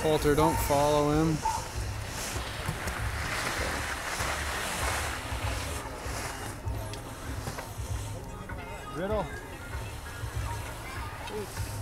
Coulter, don't follow him. Riddle. Oops.